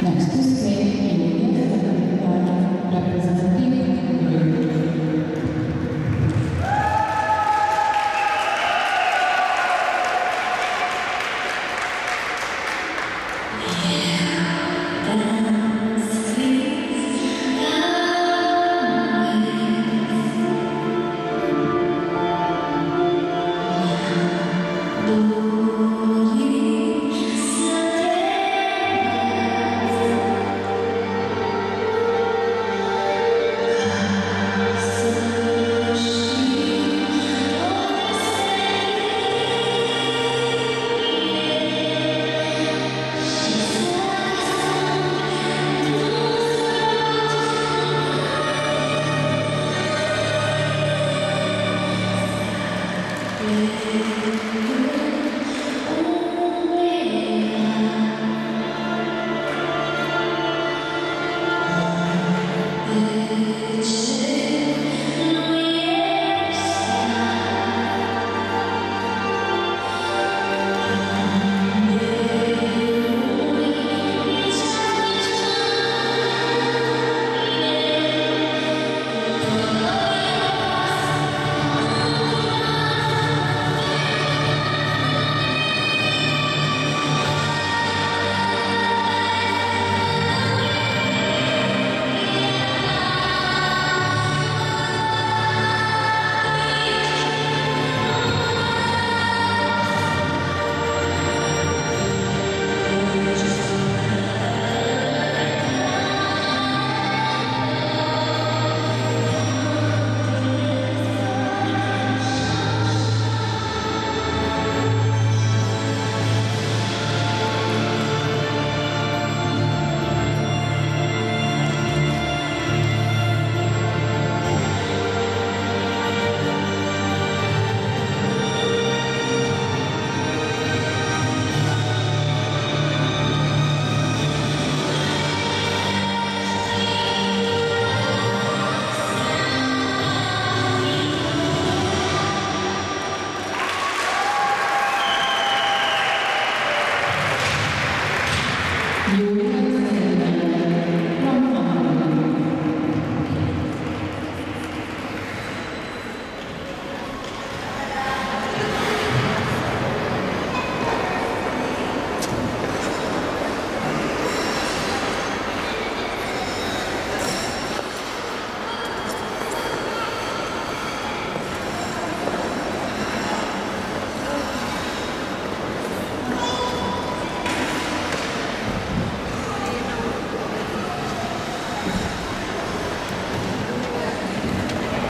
Next to stay in India's